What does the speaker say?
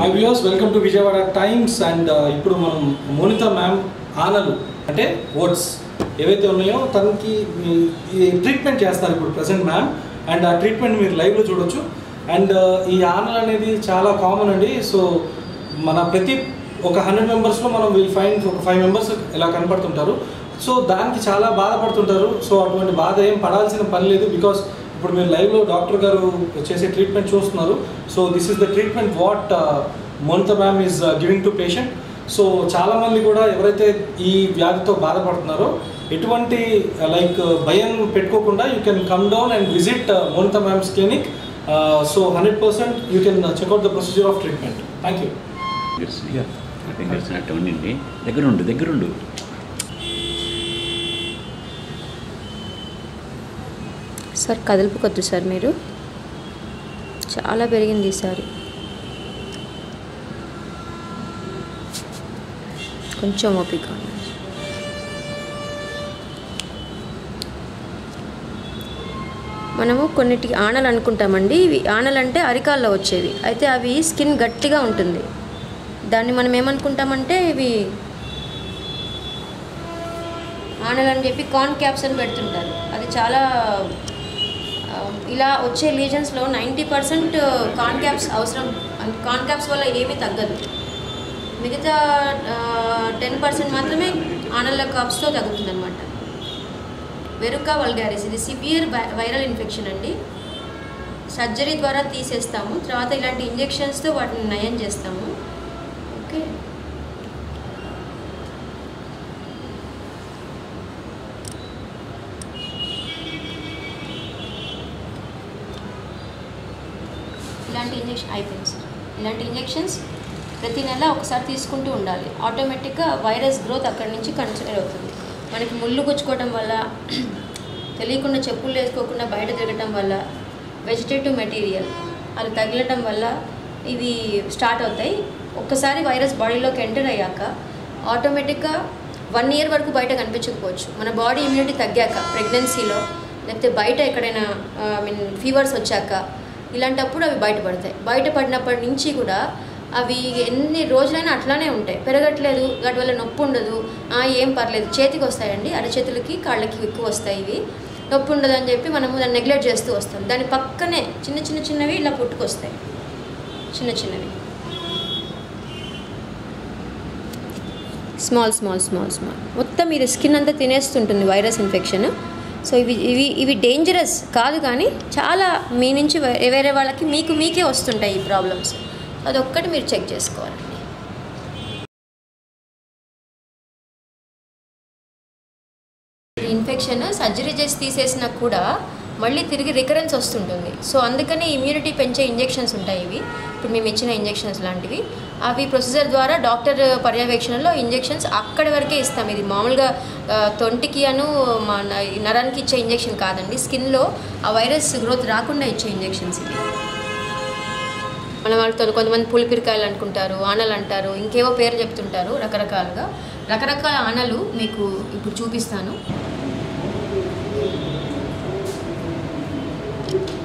Hi views welcome to Vijayawada Times and ఇప్పుడు మనం Monitha ma'am ఆనలు అంటే ఓట్స్ ఏవైతే ఉన్నాయో తనకి ఈ ట్రీట్మెంట్ చేస్తారు ఇప్పుడు ప్రజెంట్ మ్యామ్. అండ్ ఆ ట్రీట్మెంట్ మీరు లైవ్లో చూడొచ్చు. అండ్ uh, ఈ ఆనలు అనేది చాలా కామన్ అండి. సో మన ప్రతి ఒక హండ్రెడ్ మెంబర్స్లో మనం విల్ ఫైన్ ఒక ఫైవ్ మెంబర్స్ ఇలా కనపడుతుంటారు. సో దానికి చాలా బాధపడుతుంటారు. సో అటువంటి బాధ ఏం పడాల్సిన పని లేదు. బికాస్ ఇప్పుడు మీరు లైవ్లో డాక్టర్ గారు చేసే ట్రీట్మెంట్ చూస్తున్నారు. So this is the treatment what Monitha ma'am is giving to patient so చాలామంది కూడా ఎవరైతే ఈ వ్యాధితో బాధపడుతున్నారో ఎటువంటి uh, లైక్ uh, భయం పెట్టుకోకుండా you can come down and visit Monitha ma'am's clinic so hundred percent you can check out the procedure of treatment thank you దగ్గరుండు దగ్గరుండు. సార్ కదులుపుకొద్దు సార్ మీరు. చాలా పెరిగింది ఈసారి కొంచెం ఓపిక మనము కొన్నిటికి ఆనలు అనుకుంటామండి ఇవి ఆనలు అంటే అరికాల్లో వచ్చేవి. అయితే అవి స్కిన్ గట్టిగా ఉంటుంది. దాన్ని మనం ఏమనుకుంటామంటే ఇవి ఆనలు అని చెప్పి కార్న్ క్యాప్స్ అని పెడుతుంటారు. అది చాలా Um, ఇలా వచ్చే లీజన్స్లో నైంటీ పర్సెంట్ కాన్క్యాప్స్ అవసరం. కాన్క్యాప్స్ వల్ల ఏమీ తగ్గదు. మిగతా uh, టెన్ పర్సెంట్ మాత్రమే ఆనల్ల కాప్స్తో తగ్గుతుంది అనమాట వెరుకా వల్గారిస్ ఇది సివియర్ వైరల్ ఇన్ఫెక్షన్ అండి. సర్జరీ ద్వారా తీసేస్తాము. తర్వాత ఇలాంటి ఇంజెక్షన్స్తో వాటిని నయం చేస్తాము. ఓకే ఇలాంటి ఇంజెక్షన్ అయిపోయింది సార్. ఇలాంటి ఇంజెక్షన్స్ ప్రతి నెల ఒకసారి తీసుకుంటూ ఉండాలి. ఆటోమేటిక్గా వైరస్ గ్రోత్ అక్కడి నుంచి కన్సిడర్ అవుతుంది. మనకి ముళ్ళు గుచ్చుకోవడం వల్ల తెలియకుండా చెప్పులు వేసుకోకుండా బయట తిరగటం వల్ల వెజిటేటివ్ మెటీరియల్ అది తగిలటం వల్ల ఇవి స్టార్ట్ అవుతాయి. ఒక్కసారి వైరస్ బాడీలోకి ఎంటర్ అయ్యాక ఆటోమేటిక్గా వన్ ఇయర్ వరకు బయట కనిపించకపోవచ్చు. మన బాడీ ఇమ్యూనిటీ తగ్గాక ప్రెగ్నెన్సీలో లేకపోతే బయట ఎక్కడైనా ఐ మీన్ ఫీవర్స్ వచ్చాక ఇలాంటప్పుడు అవి బయటపడతాయి. బయటపడినప్పటి నుంచి కూడా అవి ఎన్ని రోజులైనా అట్లానే ఉంటాయి. పెరగట్లేదు వాటి వల్ల నొప్పి ఉండదు ఏం పర్లేదు. చేతికి వస్తాయండి. అరచేతులకి కాళ్ళకి ఎక్కువ వస్తాయి ఇవి. నొప్పి ఉండదు అని చెప్పి మనము దాన్ని నెగ్లెక్ట్ చేస్తూ వస్తాం. దాని పక్కనే చిన్న చిన్న చిన్నవి ఇలా పుట్టుకొస్తాయి. చిన్న చిన్నవి. Small small small small. మొత్తం ఇది స్కిన్ అంతా తినేస్తుంటుంది వైరస్ ఇన్ఫెక్షన్. సో ఇవి ఇవి ఇవి డేంజరస్ కాదు కానీ చాలా మీ నుంచి వేరే వాళ్ళకి మీకు మీకే వస్తుంటాయి ఈ ప్రాబ్లమ్స్ అదొక్కటి మీరు చెక్ చేసుకోవాలి ఇన్ఫెక్షన్ సర్జరీ చేసి తీసేసినా కూడా మళ్ళీ తిరిగి రికరెన్స్ వస్తుంటుంది. సో అందుకని ఇమ్యూనిటీ పెంచే ఇంజెక్షన్స్ ఉంటాయి ఇవి. ఇప్పుడు మేము ఇచ్చిన ఇంజెక్షన్స్ లాంటివి. అవి ప్రొసీజర్ ద్వారా డాక్టర్ పర్యవేక్షణలో ఇంజెక్షన్స్ అక్కడి వరకే ఇస్తాం. ఇది మామూలుగా తొంటికి అను మా నరానికి ఇచ్చే ఇంజెక్షన్ కాదండి. స్కిన్లో ఆ వైరస్ గ్రోత్ రాకుండా ఇచ్చే ఇంజెక్షన్స్ ఇవి. మన వాళ్ళతో కొంతమంది పులిపిరికాయలు అనుకుంటారు ఆనలు అంటారు ఇంకేవో పేరు చెప్తుంటారు రకరకాలుగా. రకరకాల ఆనలు మీకు ఇప్పుడు చూపిస్తాను. Thank you.